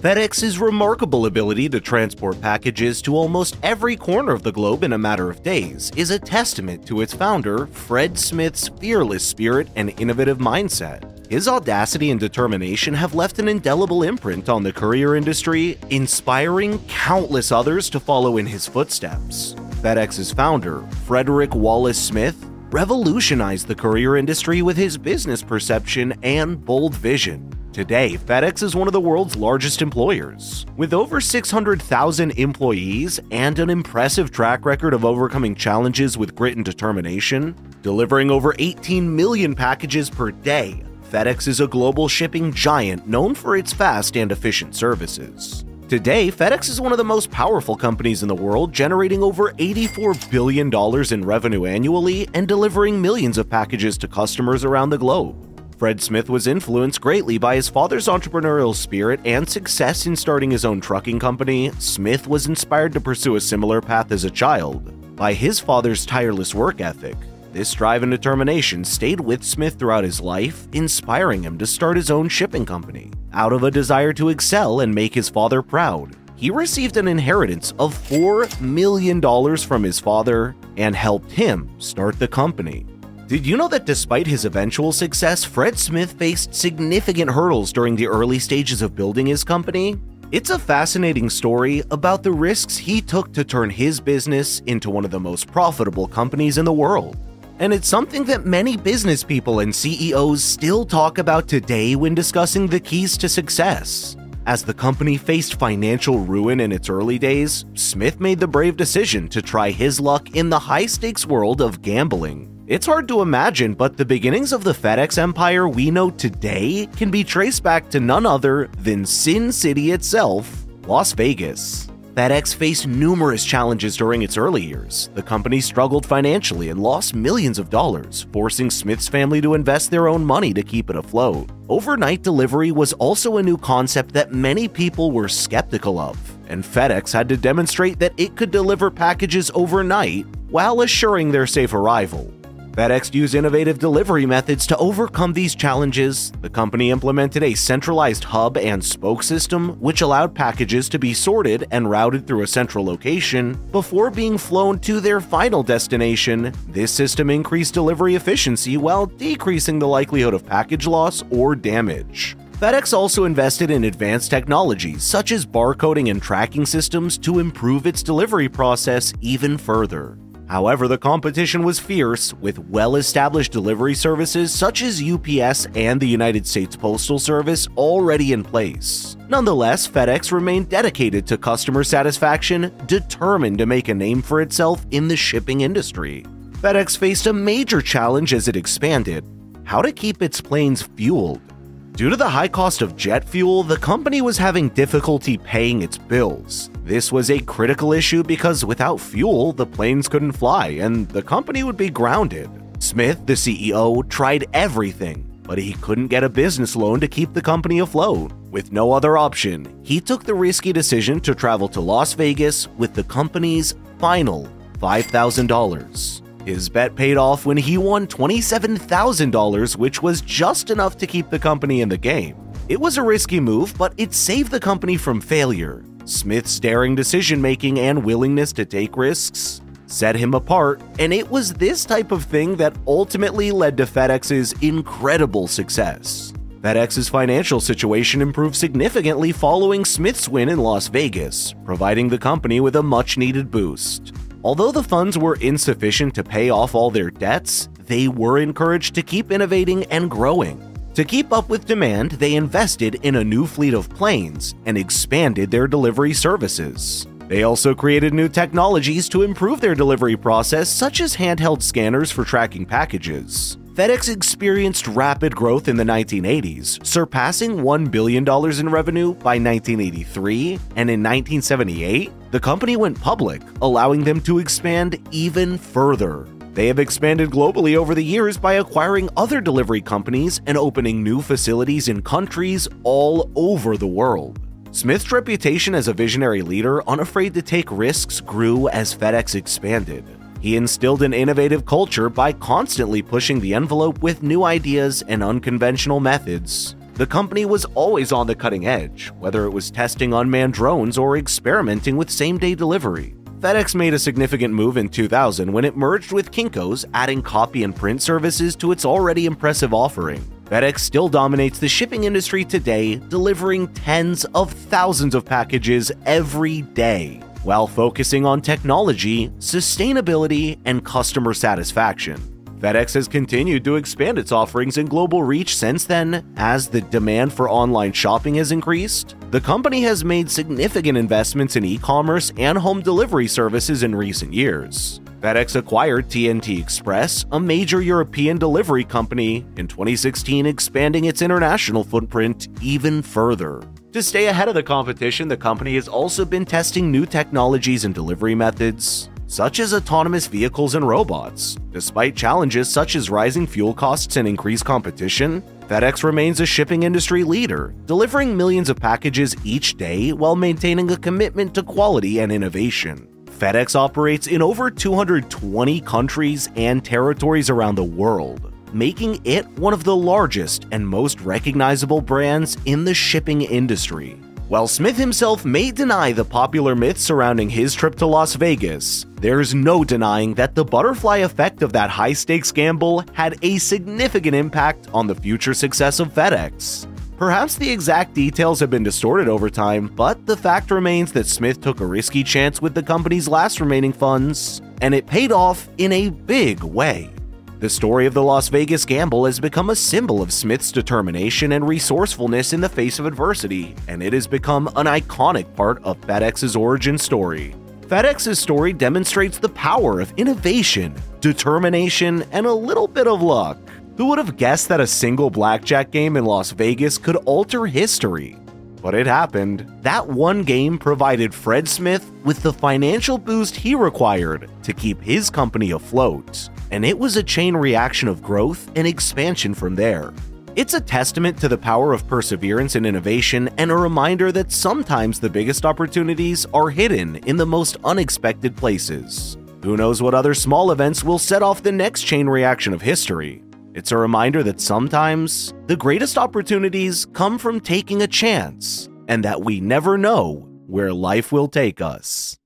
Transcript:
FedEx's remarkable ability to transport packages to almost every corner of the globe in a matter of days is a testament to its founder, Fred Smith's fearless spirit and innovative mindset. His audacity and determination have left an indelible imprint on the courier industry, inspiring countless others to follow in his footsteps. FedEx's founder, Frederick Wallace Smith, revolutionized the courier industry with his business perception and bold vision. Today, FedEx is one of the world's largest employers. With over 600,000 employees and an impressive track record of overcoming challenges with grit and determination, delivering over 18 million packages per day, FedEx is a global shipping giant known for its fast and efficient services. Today, FedEx is one of the most powerful companies in the world, generating over $84 billion in revenue annually and delivering millions of packages to customers around the globe. Fred Smith was influenced greatly by his father's entrepreneurial spirit and success in starting his own trucking company. Smith was inspired to pursue a similar path as a child by his father's tireless work ethic. This drive and determination stayed with Smith throughout his life, inspiring him to start his own shipping company. Out of a desire to excel and make his father proud, he received an inheritance of $4 million from his father and helped him start the company. Did you know that despite his eventual success, Fred Smith faced significant hurdles during the early stages of building his company? It's a fascinating story about the risks he took to turn his business into one of the most profitable companies in the world. And it's something that many business people and CEOs still talk about today when discussing the keys to success. As the company faced financial ruin in its early days, Smith made the brave decision to try his luck in the high stakes world of gambling. It's hard to imagine, but the beginnings of the FedEx empire we know today can be traced back to none other than Sin City itself, Las Vegas. FedEx faced numerous challenges during its early years. The company struggled financially and lost millions of dollars, forcing Smith's family to invest their own money to keep it afloat. Overnight delivery was also a new concept that many people were skeptical of, and FedEx had to demonstrate that it could deliver packages overnight while assuring their safe arrival. FedEx used innovative delivery methods to overcome these challenges. The company implemented a centralized hub and spoke system, which allowed packages to be sorted and routed through a central location before being flown to their final destination. This system increased delivery efficiency while decreasing the likelihood of package loss or damage. FedEx also invested in advanced technologies such as barcoding and tracking systems to improve its delivery process even further. However, the competition was fierce, with well established delivery services such as UPS and the United States Postal Service already in place. Nonetheless, FedEx remained dedicated to customer satisfaction, determined to make a name for itself in the shipping industry. FedEx faced a major challenge as it expanded how to keep its planes fueled. Due to the high cost of jet fuel, the company was having difficulty paying its bills. This was a critical issue because without fuel, the planes couldn't fly and the company would be grounded. Smith, the CEO, tried everything, but he couldn't get a business loan to keep the company afloat. With no other option, he took the risky decision to travel to Las Vegas with the company's final $5,000. His bet paid off when he won $27,000, which was just enough to keep the company in the game. It was a risky move, but it saved the company from failure. Smith's daring decision making and willingness to take risks set him apart, and it was this type of thing that ultimately led to FedEx's incredible success. FedEx's financial situation improved significantly following Smith's win in Las Vegas, providing the company with a much needed boost. Although the funds were insufficient to pay off all their debts, they were encouraged to keep innovating and growing. To keep up with demand, they invested in a new fleet of planes and expanded their delivery services. They also created new technologies to improve their delivery process, such as handheld scanners for tracking packages. FedEx experienced rapid growth in the 1980s, surpassing $1 billion in revenue by 1983, and in 1978, the company went public, allowing them to expand even further. They have expanded globally over the years by acquiring other delivery companies and opening new facilities in countries all over the world. Smith's reputation as a visionary leader, unafraid to take risks, grew as FedEx expanded. He instilled an innovative culture by constantly pushing the envelope with new ideas and unconventional methods. The company was always on the cutting edge, whether it was testing unmanned drones or experimenting with same day delivery. FedEx made a significant move in 2000 when it merged with Kinko's, adding copy and print services to its already impressive offering. FedEx still dominates the shipping industry today, delivering tens of thousands of packages every day, while focusing on technology, sustainability, and customer satisfaction. FedEx has continued to expand its offerings and global reach since then, as the demand for online shopping has increased. The company has made significant investments in e commerce and home delivery services in recent years. FedEx acquired TNT Express, a major European delivery company, in 2016, expanding its international footprint even further. To stay ahead of the competition, the company has also been testing new technologies and delivery methods, such as autonomous vehicles and robots. Despite challenges such as rising fuel costs and increased competition, FedEx remains a shipping industry leader, delivering millions of packages each day while maintaining a commitment to quality and innovation. FedEx operates in over 220 countries and territories around the world, making it one of the largest and most recognizable brands in the shipping industry. While Smith himself may deny the popular myth surrounding his trip to Las Vegas, there's no denying that the butterfly effect of that high stakes gamble had a significant impact on the future success of FedEx. Perhaps the exact details have been distorted over time, but the fact remains that Smith took a risky chance with the company's last remaining funds, and it paid off in a big way. The story of the Las Vegas gamble has become a symbol of Smith's determination and resourcefulness in the face of adversity, and it has become an iconic part of FedEx's origin story. FedEx's story demonstrates the power of innovation, determination, and a little bit of luck. Who would have guessed that a single blackjack game in Las Vegas could alter history? But it happened. That one game provided Fred Smith with the financial boost he required to keep his company afloat and it was a chain reaction of growth and expansion from there. It's a testament to the power of perseverance and innovation, and a reminder that sometimes the biggest opportunities are hidden in the most unexpected places. Who knows what other small events will set off the next chain reaction of history? It's a reminder that sometimes the greatest opportunities come from taking a chance, and that we never know where life will take us.